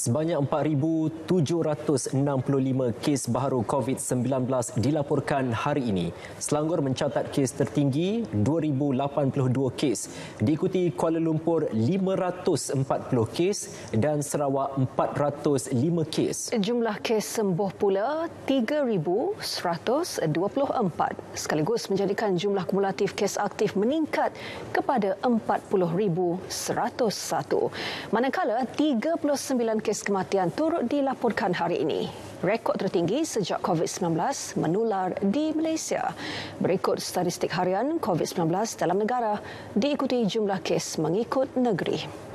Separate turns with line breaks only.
Sebanyak 4,765 kes baharu COVID-19 dilaporkan hari ini. Selangor mencatat kes tertinggi 2,082 kes. Diikuti Kuala Lumpur 540 kes dan Sarawak 405 kes.
Jumlah kes sembuh pula 3,124 sekaligus menjadikan jumlah kumulatif kes aktif meningkat kepada 40,101. Manakala 39 kes kes kematian turut dilaporkan hari ini. Rekod tertinggi sejak COVID-19 menular di Malaysia. Berikut statistik harian COVID-19 dalam negara diikuti jumlah kes mengikut negeri.